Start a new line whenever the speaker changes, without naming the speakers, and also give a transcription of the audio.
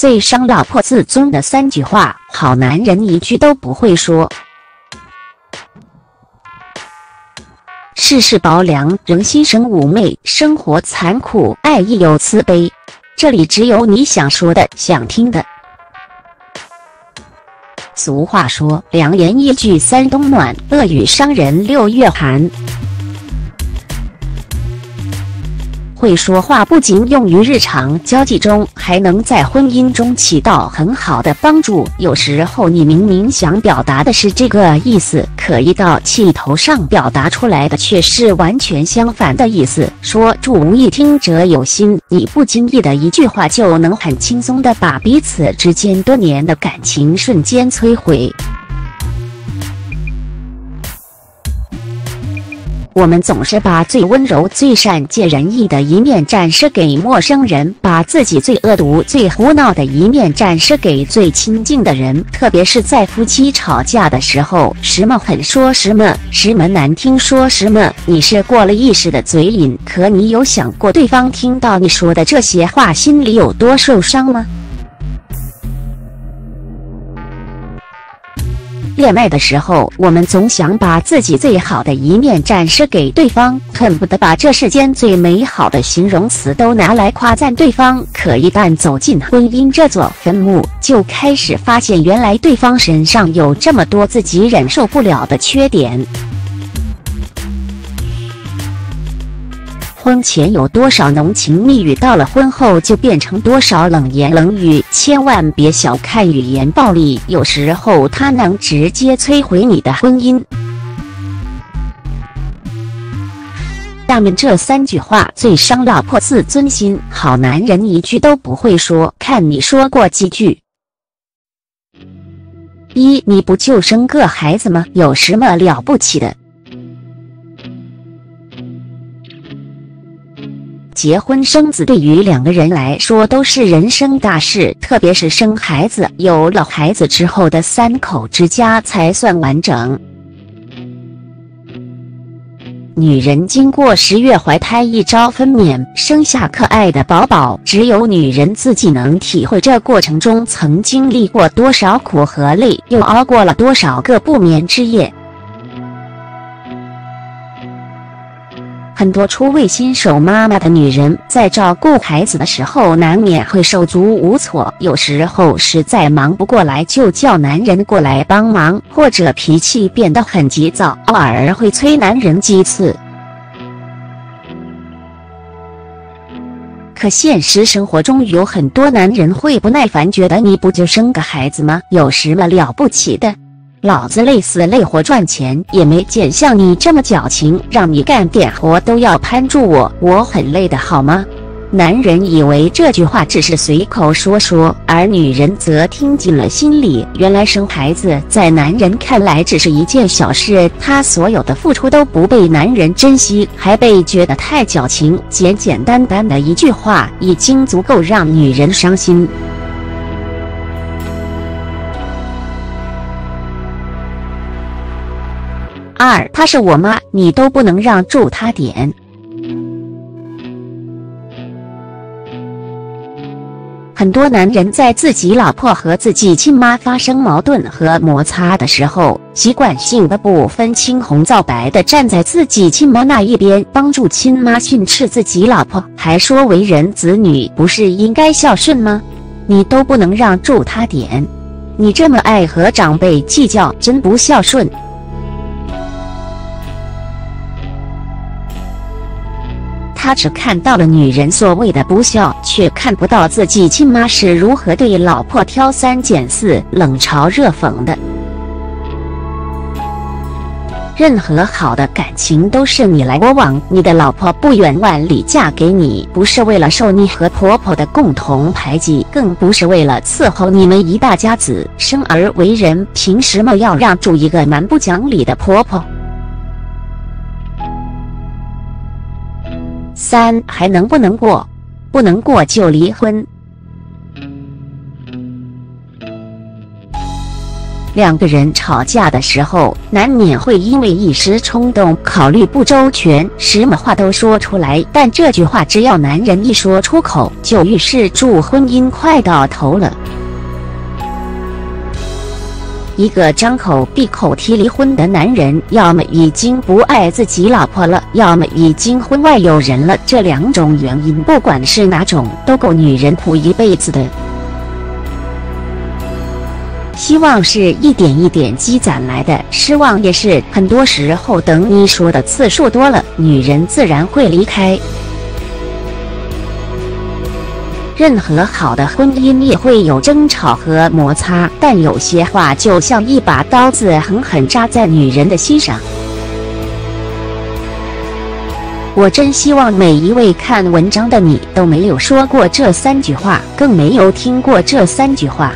最伤老婆自尊的三句话，好男人一句都不会说。世事薄凉，人心生妩媚，生活残酷，爱亦有慈悲。这里只有你想说的、想听的。俗话说：“良言一句三冬暖，恶语伤人六月寒。”会说话不仅用于日常交际中，还能在婚姻中起到很好的帮助。有时候你明明想表达的是这个意思，可一到气头上表达出来的却是完全相反的意思。说祝无意，听者有心。你不经意的一句话，就能很轻松的把彼此之间多年的感情瞬间摧毁。我们总是把最温柔、最善解人意的一面展示给陌生人，把自己最恶毒、最胡闹的一面展示给最亲近的人。特别是在夫妻吵架的时候，什么狠说什么，什么难听说什么，你是过了意识的嘴瘾。可你有想过，对方听到你说的这些话，心里有多受伤吗？恋爱的时候，我们总想把自己最好的一面展示给对方，恨不得把这世间最美好的形容词都拿来夸赞对方。可一旦走进婚姻这座坟墓，就开始发现，原来对方身上有这么多自己忍受不了的缺点。婚前有多少浓情蜜语，到了婚后就变成多少冷言冷语。千万别小看语言暴力，有时候它能直接摧毁你的婚姻。下面这三句话最伤老婆自尊心，好男人一句都不会说，看你说过几句。一，你不就生个孩子吗？有什么了不起的？结婚生子对于两个人来说都是人生大事，特别是生孩子，有了孩子之后的三口之家才算完整。女人经过十月怀胎，一朝分娩，生下可爱的宝宝，只有女人自己能体会这过程中曾经历过多少苦和累，又熬过了多少个不眠之夜。很多初为新手妈妈的女人，在照顾孩子的时候，难免会手足无措。有时候实在忙不过来，就叫男人过来帮忙，或者脾气变得很急躁，偶尔会催男人几次。可现实生活中有很多男人会不耐烦，觉得你不就生个孩子吗？有什么了不起的？老子累死累活赚钱，也没见像你这么矫情，让你干点活都要攀住我，我很累的好吗？男人以为这句话只是随口说说，而女人则听进了心里。原来生孩子在男人看来只是一件小事，他所有的付出都不被男人珍惜，还被觉得太矫情。简简单单的一句话，已经足够让女人伤心。二，她是我妈，你都不能让住她点。很多男人在自己老婆和自己亲妈发生矛盾和摩擦的时候，习惯性的不分青红皂白的站在自己亲妈那一边，帮助亲妈训斥自己老婆，还说为人子女不是应该孝顺吗？你都不能让住她点，你这么爱和长辈计较，真不孝顺。他只看到了女人所谓的不孝，却看不到自己亲妈是如何对老婆挑三拣四、冷嘲热讽的。任何好的感情都是你来我往，你的老婆不远万里嫁给你，不是为了受你和婆婆的共同排挤，更不是为了伺候你们一大家子。生而为人，凭什么要让住一个蛮不讲理的婆婆？三还能不能过？不能过就离婚。两个人吵架的时候，难免会因为一时冲动，考虑不周全，什么话都说出来。但这句话只要男人一说出口，就预示住婚姻快到头了。一个张口闭口提离婚的男人，要么已经不爱自己老婆了，要么已经婚外有人了。这两种原因，不管是哪种，都够女人苦一辈子的。希望是一点一点积攒来的，失望也是很多时候等你说的次数多了，女人自然会离开。任何好的婚姻也会有争吵和摩擦，但有些话就像一把刀子，狠狠扎在女人的心上。我真希望每一位看文章的你都没有说过这三句话，更没有听过这三句话。